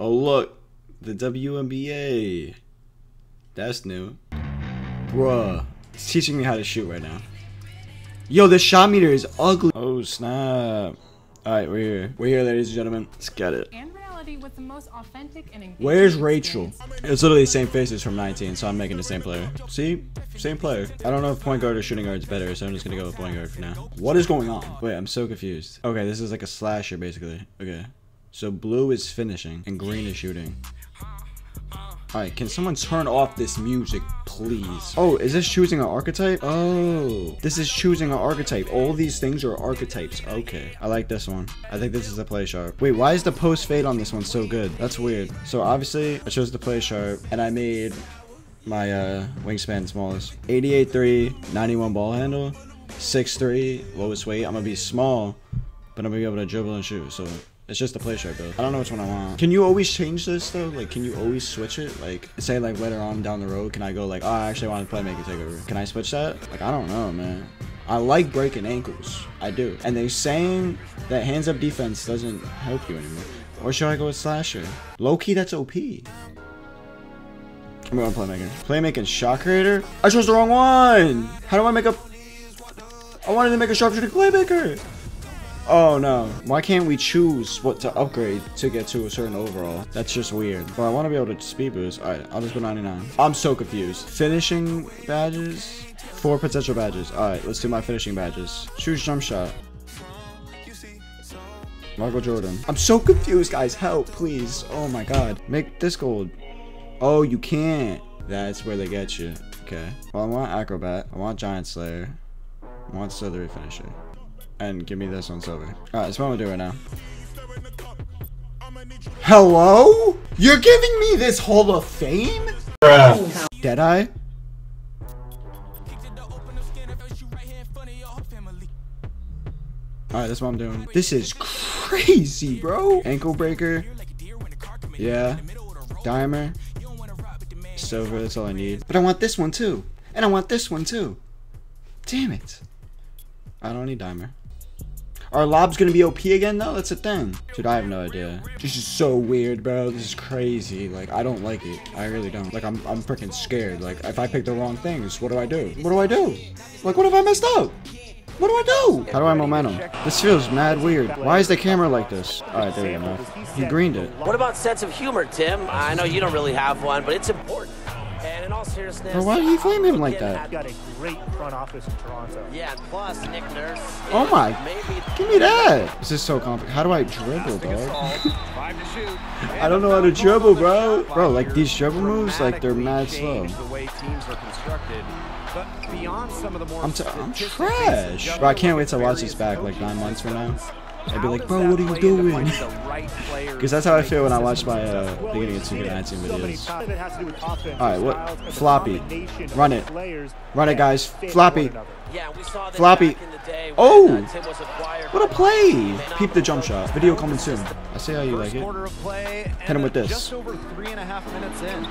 Oh look, the WNBA. That's new. Bruh. It's teaching me how to shoot right now. Yo, this shot meter is ugly. Oh snap. Alright, we're here. We're here, ladies and gentlemen. Let's get it. and the most authentic and Where's Rachel? It's literally the same faces from 19, so I'm making the same player. See? Same player. I don't know if point guard or shooting guard is better, so I'm just gonna go with point guard for now. What is going on? Wait, I'm so confused. Okay, this is like a slasher, basically. Okay. So blue is finishing, and green is shooting. Alright, can someone turn off this music, please? Oh, is this choosing an archetype? Oh, this is choosing an archetype. All these things are archetypes. Okay, I like this one. I think this is the play sharp. Wait, why is the post fade on this one so good? That's weird. So obviously, I chose the play sharp, and I made my uh, wingspan smallest. 88.3, 91 ball handle, 6'3, lowest weight. I'm gonna be small, but I'm gonna be able to dribble and shoot. So it's just the play sharp build. I don't know which one I want. Can you always change this though? Like, can you always switch it? Like, say like later on down the road, can I go like, oh, I actually want to play Make playmaker takeover? Can I switch that? Like, I don't know, man. I like breaking ankles. I do. And they're saying that hands up defense doesn't help you anymore. Or should I go with slasher? Low key, that's OP. I'm going playmaker. Playmaker shot creator? I chose the wrong one! How do I make a... I wanted to make a sharpshooting playmaker! Oh no. Why can't we choose what to upgrade to get to a certain overall? That's just weird. But I want to be able to speed boost. Alright, I'll just go 99. I'm so confused. Finishing badges? Four potential badges. Alright, let's do my finishing badges. Choose jump shot. Michael Jordan. I'm so confused, guys. Help, please. Oh my god. Make this gold. Oh, you can't. That's where they get you. Okay. Well, I want Acrobat. I want Giant Slayer. I want Slithery Finisher. And give me this on silver. Alright, that's what I'm gonna do right now. Hello? You're giving me this Hall of Fame? Deadeye? Alright, that's what I'm doing. This is crazy, bro. Ankle breaker. Yeah. Dimer. Silver, that's all I need. But I want this one too. And I want this one too. Damn it. I don't need Dimer. Are lobs gonna be OP again though? That's a thing. Dude, I have no idea. This is so weird, bro. This is crazy. Like, I don't like it. I really don't. Like, I'm, I'm freaking scared. Like, if I pick the wrong things, what do I do? What do I do? Like, what if I messed up? What do I do? How do I momentum? This feels mad weird. Why is the camera like this? Alright, there we go. He greened it. What about sense of humor, Tim? I know you don't really have one, but it's important. And all seriousness, Bro, why do you flame him like that? got a great front office in Toronto. Yeah, plus Nick Nurse. Oh my- Give me that! This is so complicated. How do I dribble, dog? I don't know how to dribble, bro. Bro, like these dribble moves, like they're mad slow. The way teams are constructed. But beyond some of the more I'm, t- I'm trash. Bro, I can't wait to watch this back like nine months from now. Systems, I'd be like, bro, what are you doing? finding the right players Because that's how I feel when I watch my uh, beginning of 2K19 videos. times it has to do with offensive Alright, what- styles and the floppy. Run it. Run it, guys. Floppy. one another. Yeah, we saw that Floppy. back in the day when, Oh! uh, Tim was acquired What a play! Phenomenal Peep the jump shot. Video coming soon. I see how you like it. quarter of play, Hit him with this. Just over three and a half minutes in.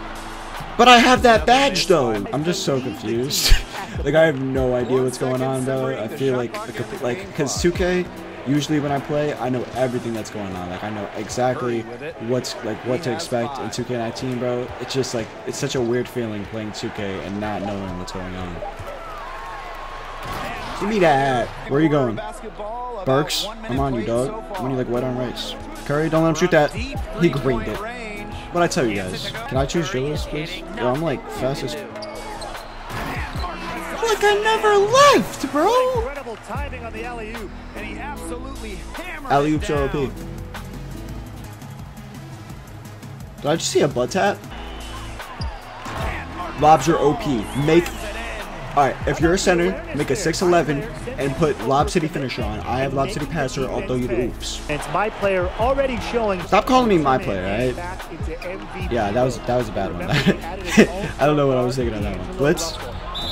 But I have that badge though. I'm just so confused. like I have no idea what's going on, bro. I feel like the like because 2K. Usually when I play, I know everything that's going on. Like I know exactly what's like what to expect in 2K19, bro. It's just like it's such a weird feeling playing 2K and not knowing what's going on. Give me that. Where are you going? Burks, I'm on you, dog. I'm on you like wet on rice. Curry, don't let him shoot that. He greened it. But I tell you guys, can I choose dribbles, please? Yo, I'm like fast as. Like I never left, bro. Incredible timing on the alley-oop, and he absolutely hammered Alley it oops are OP. down. Did I just see a butt tap? Lobs are OP. Make. Alright, if you're a center, make a 6'11 and put Lob City finisher on. I have Lob City passer, I'll throw you the oops. It's my player already showing. Stop calling me my player, alright? Back into MVP Yeah, that was that was a bad one. I don't know what I was thinking on that one. Blitz?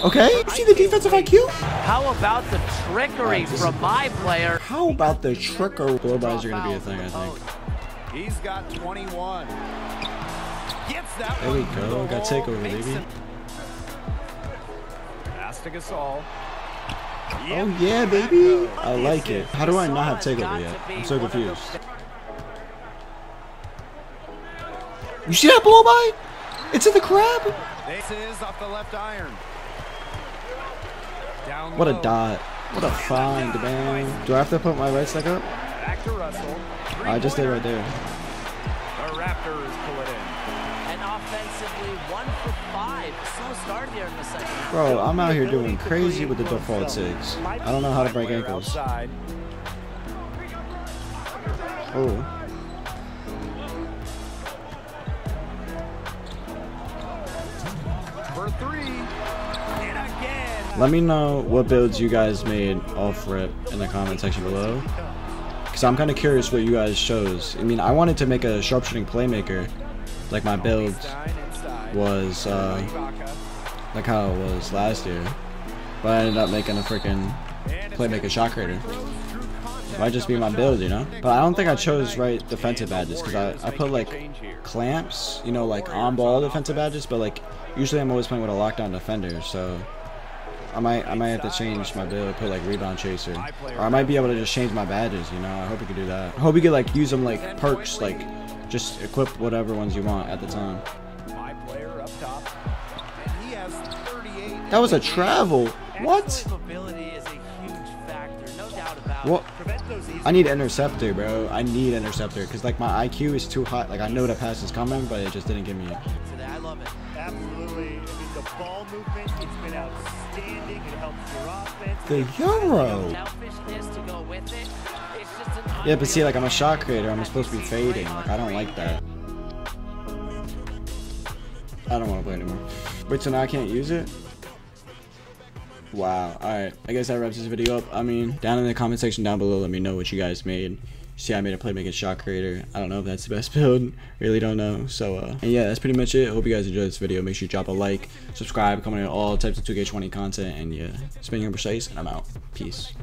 Okay, you see the defensive IQ? How about the trickery from my player? How about the trick or blow-bys are gonna be a thing, I think. He's got 21. Gets that There we go, the got takeover, baby. it- Pass to Gasol. Oh yeah, baby! I like it. How do I not have takeover yet? I'm so confused. You see that blow by? It's in the crab. This is off the left iron. Down What a dot. What a find, man. Do I have to put my right stick up? Back to Russell. I just did right there. The Raptors pull it in. And offensively, one for five. Slow start here in the second. Bro, I'm out here doing crazy with the default six. I don't know how to break ankles. Oh. For three. Let me know what builds you guys made off rip in the comment section below. Because I'm kind of curious what you guys chose. I mean, I wanted to make a sharpshooting playmaker. Like my build was uh, like how it was last year. But I ended up making a freaking playmaker shot creator. contact. Might just be my build, you know? But I don't think I chose right defensive badges because I, I put like clamps, you know, like on ball defensive badges, but like usually I'm always playing with a lockdown defender, so I might I might have to change my build, put like rebound chaser, or I might be able to just change my badges, you know? I hope you could do that. I hope you could like use them like perks, like just equip whatever ones you want at the time. My player up top. And he has 38. That was a travel. What? What? I need interceptor, bro. I need interceptor because like my IQ is too high. Like I know the pass is coming, but it just didn't give me. A I love it. The ball movement, it's been outstanding. It helps your offense. The Euro. Selfishness to go with it. It's just an Yeah, but see, like I'm a shot creator. I'm supposed to be fading. Like I don't like that. I don't want to play anymore. Wait, so now I can't use it? Wow. Alright. I guess that wraps this video up. I mean, down in the comment section down below, let me know what you guys made. See, I made a playmaking shot creator. I don't know if that's the best build. Really don't know. So, uh, and yeah, that's pretty much it. Hope you guys enjoyed this video. Make sure you drop a like, subscribe, comment on all types of 2K20 content, and yeah, it's been YoungPrecise, and I'm out. Peace.